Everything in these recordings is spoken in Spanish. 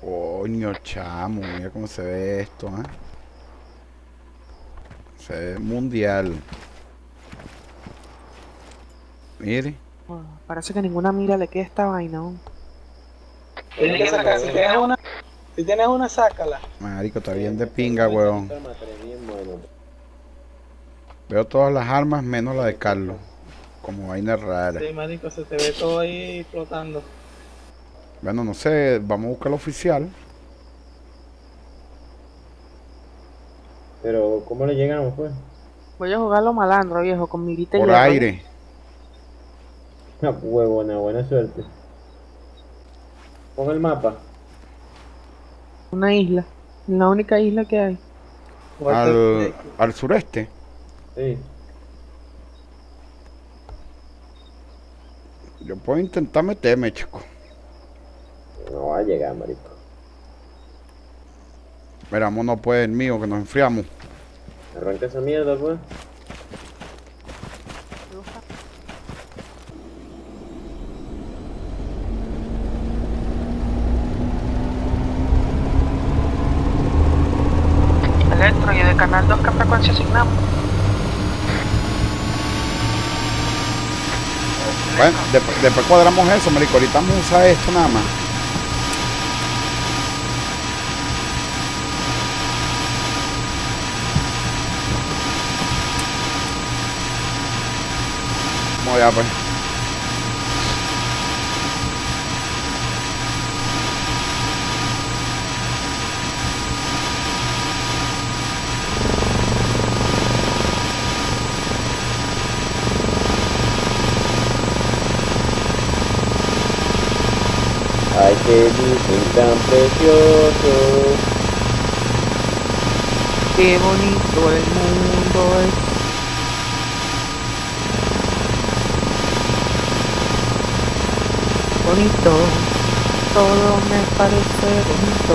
Coño, chamo, mira cómo se ve esto, ¿eh? Se ve mundial. Mire. Parece que ninguna mira le queda esta vaina. ¿no? Tienes que sacar, si tienes una, si tienes una, sácala. Marico, está bien de pinga, weón. Veo todas las armas menos la de Carlos. Como vaina rara. Sí, marico, se te ve todo ahí flotando. Bueno, no sé, vamos a buscar el oficial. Pero, ¿cómo le llegamos, pues? Voy a jugarlo malandro, viejo, con y Por hierro. aire. Una huevona, buena suerte. Pon el mapa. Una isla. La única isla que hay. Al, al sureste. Sí. Yo puedo intentar meterme, chico. Llegar, marico. Mira, no puede el mío, que nos enfriamos. Arranca esa mierda, pues. Electro y de Canal 2 qué frecuencia asignamos. Bueno, después, después cuadramos eso, marico. Ahorita vamos a usar esto nada más. Vamos allá, pues. Ay, que dicen tan precioso. Qué bonito el mundo es. Bonito. Todo me parece bonito.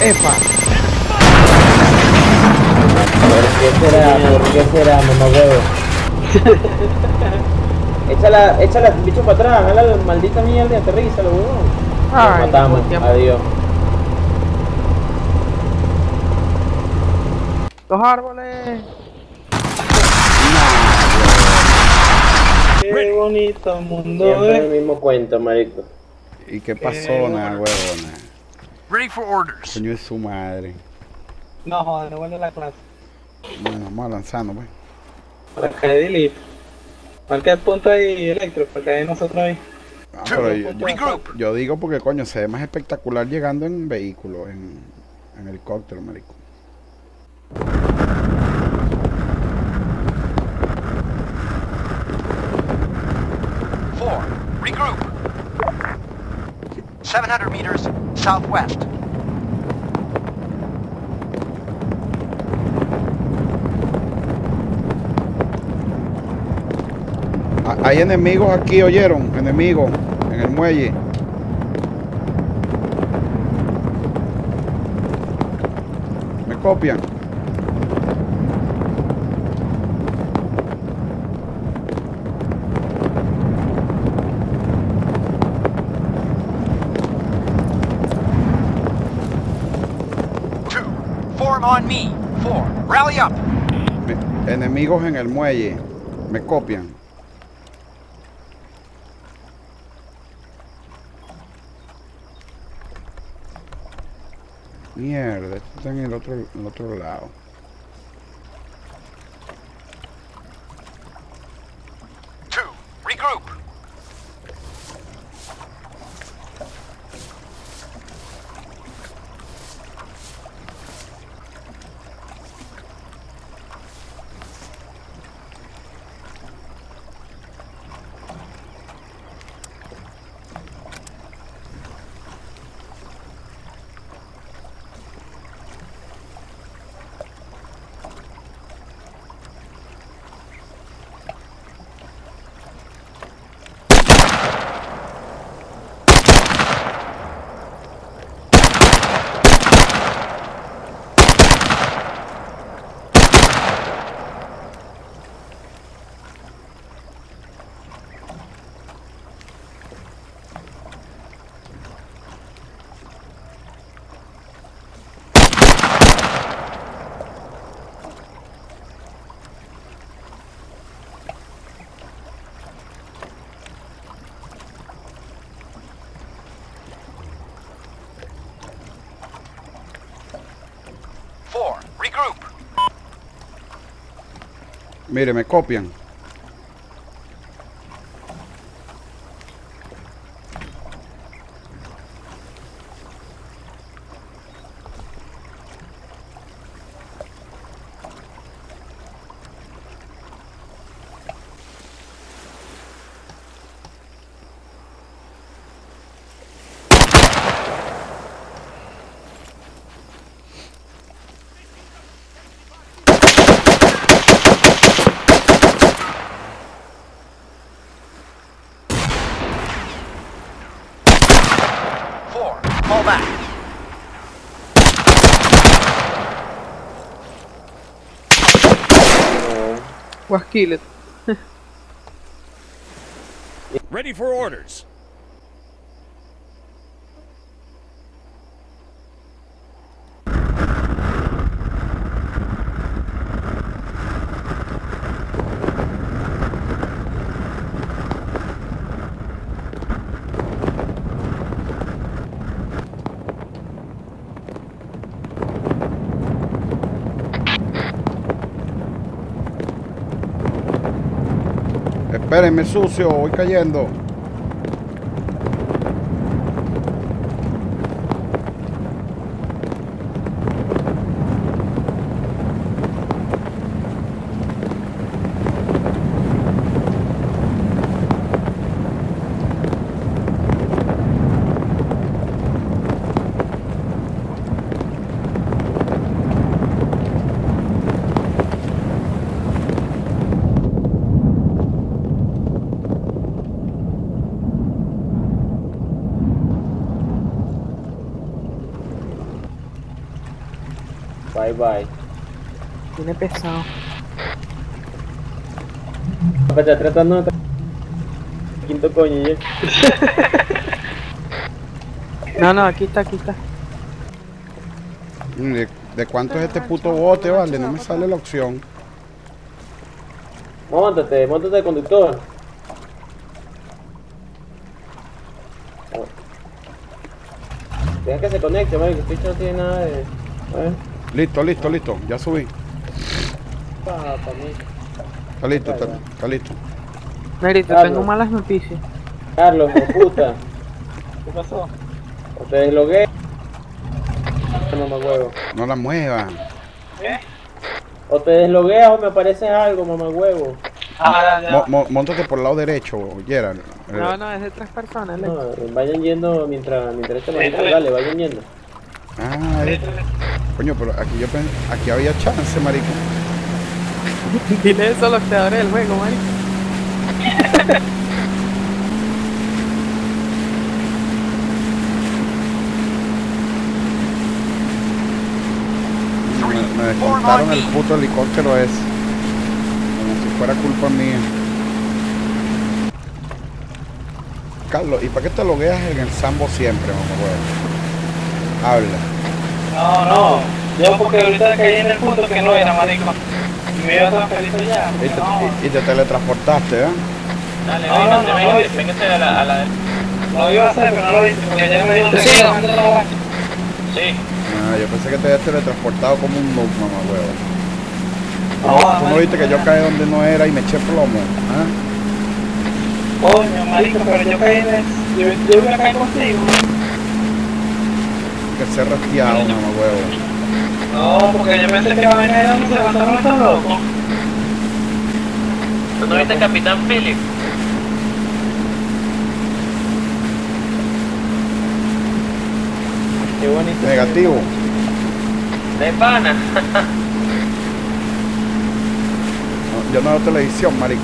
Epa. ¿Por qué será? ¿Por qué será, mamá huevo? échala, échala, bicho para atrás, jala la maldita mierda y aterrízalo, huevón. Ay, Nos matamos, adiós. Los árboles. Qué bonito mundo Siempre el es. mismo cuento, marico. ¿Y qué pasó, Eh, nada, huevona? Ready for orders. Coño es su madre. No, joder, no vuelve a la clase. Bueno, vamos a lanzarnos, pues. Para que delete. Marca el punto ahí, Electro, para que hay nosotros ahí. Ah, pero yo, yo- yo digo porque, coño, se ve más espectacular llegando en vehículo, en, en helicóptero, marico. Four. Regroup. 700 meters southwest. Hay enemigos aquí, ¿oyeron? Enemigos en el muelle. ¿Me copian? Two. Form on me. Four. Rally up. Enemigos en el muelle. ¿Me copian? Mierda, están en el otro, en el otro lado. Mire, me copian. Four, fall back. No. Was kill it. Ready for orders. Espérenme, sucio, voy cayendo. Bye bye. Tiene pesado. Está tratando de. Quinto coño, ya. No, no, aquí está, aquí está. ¿De, de cuánto es este puto bote, vale? No me sale la opción. Móntate, móntate de conductor. Deja que se conecte, man, que este bicho no tiene nada de. A ver, Listo, listo, listo. Ya subí. Está listo, está, está listo. Mary, te Carlos. tengo malas noticias. Carlos, de puta. ¿Qué pasó? O te deslogué. Mamá huevo. No la mueva. O te deslogueas o me aparece algo, mamá huevo. Ah, ya, ya. Mo- mo- móntate por el lado derecho, Gerald. Eh, No, no, es de tres personas. No, vayan yendo mientras, mientras este dale, vayan yendo. Ah, eh. Coño, pero aquí yo pen- aquí había chance, marico. Dile eso a los creadores del juego, Mari. Me, me descontaron el puto helicóptero ese. Como si fuera culpa mía. Carlos, ¿y para qué te logueas en el Sambo siempre, mamá? Habla. No, no. Yo porque ahorita caí en el punto que no era, marico. Y me iba a transferir ya. Y te, No, y- y te teletransportaste, ¿eh? Dale, No, no, véngase, no, no. véngase a la, a la... lo iba a hacer, pero no lo hice porque ya me que Sí. Sí, Ah, yo pensé que te habías teletransportado como un noob, mamá huevo. No, ¿Tú no viste que yo caí donde no era y me eché plomo? ¿ah? Coño, marico, pero yo caí en el... Yo, yo iba a caer contigo. Que se rastreado, mamá huevo. No, porque yo pensé que iba a venir ahí donde se levantaron estos locos. ¿tú no viste Capitán Philip? Qué bonito. Negativo. De pana. No, yo no veo televisión, marico.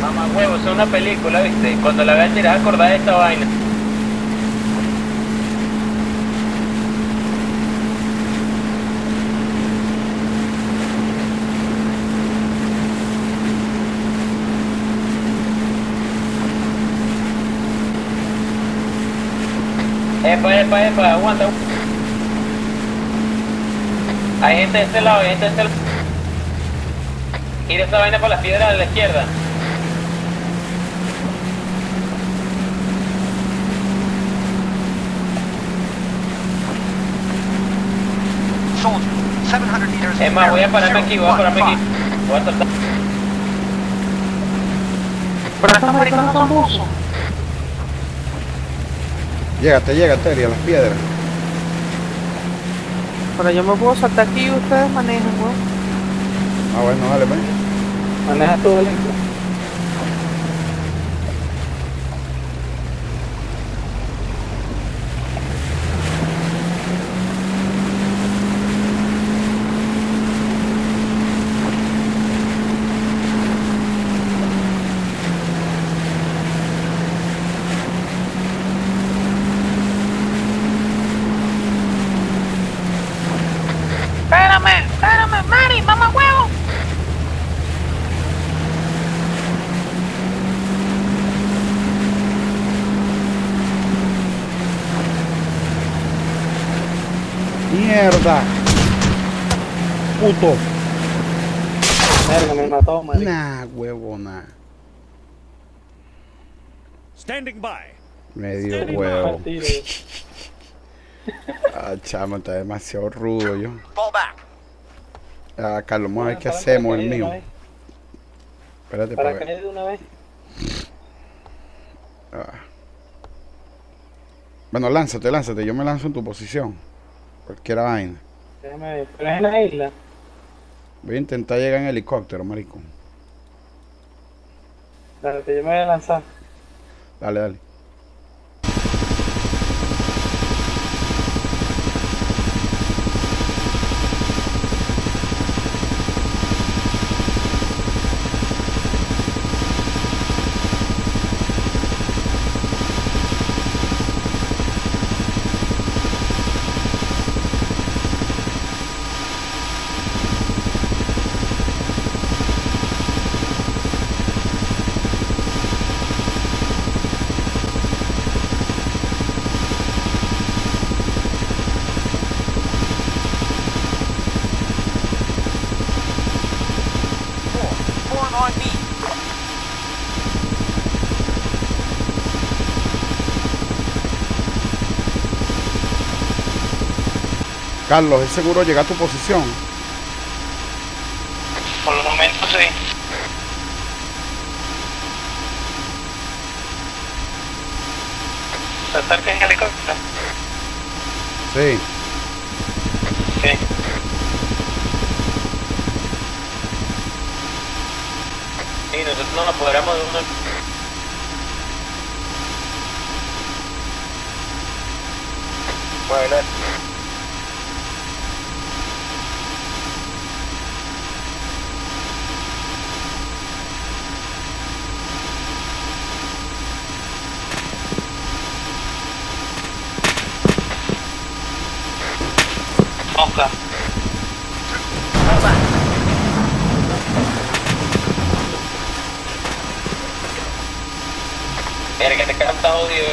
Mamá huevo, es una película, ¿viste? Cuando la veas a acordar de esta vaina. Epa, epa, epa, aguanta. Hay gente de este lado, hay gente de este lado. Gira esa vaina por las piedras a la izquierda. Soldier, 700 Es más, voy a pararme aquí, voy a pararme aquí. Voy a tratar. Pero estos maricos no son buzos. Llégate, Eri, a las piedras. Pero yo me puedo saltar aquí y ustedes manejan, weón. Ah, bueno, dale, pues. Maneja todo el Espérame, espérame, Mari, mamá huevo. ¡Mierda! ¡Puto! Verga, me mató, marico. Nah, huevona. Standing by. Me dio huevo. Ah, chamo, está demasiado rudo yo. Fall back. Ah, Carlos, vamos a ver qué hacemos, el mío. Espérate, Para para ver. caer de una vez. Ah. Bueno, lánzate, lánzate. Yo me lanzo en tu posición. Cualquier vaina. Déjame ver. Pero es en la isla. Voy a intentar llegar en helicóptero, marico. Dale, que yo me voy a lanzar. Dale, dale. Carlos, ¿es seguro llegar a tu posición? Por el momento sí. ¿Se acerca en helicóptero? Sí. Sí. Sí, nosotros nos apoderamos de uno. Bueno, Oscar. Mira jodido.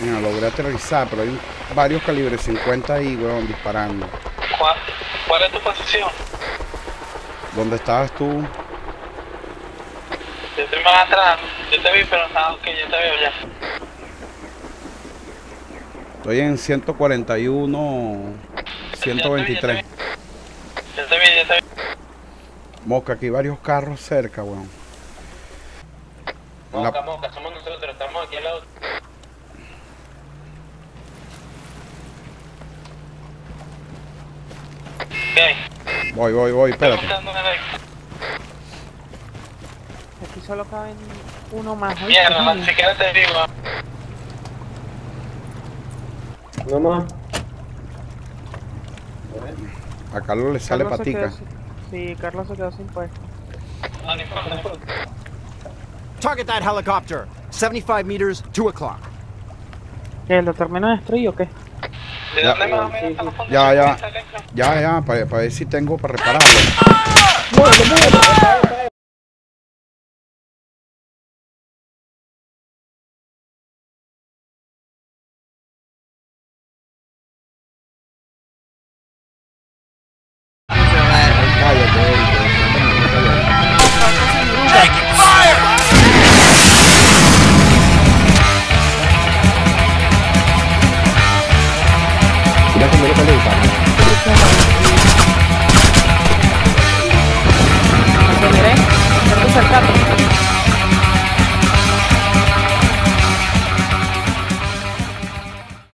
Mira, logré aterrizar, pero hay varios calibres 50 ahí, weón, disparando. ¿Cuál, ¿Cuál es tu posición? ¿Dónde estabas tú? Yo estoy más atrás. Yo te vi, pero ah, ok, yo te veo ya. Estoy en 141, 123. Ya te vi, ya te vi. Mosca, aquí hay varios carros cerca, weón. La- Moca, moca, somos nosotros, estamos aquí al lado. Ok, Voy, voy, voy, espérate. el Aquí solo caben uno más. Mierda, man, si quieres te digo. No más. A Carlos le sale Carlos patica. sin- Sí, Carlos se quedó sin puesto. No, no importa, no importa. Target that helicopter. 75 meters, 2 o'clock. ¿Qué? ¿Lo termino de destruir o qué? ¿De Ya. dónde más o menos están los fondos? Ya, ya. Ya, ya, para ver si tengo para repararlo. Muévete, muévete.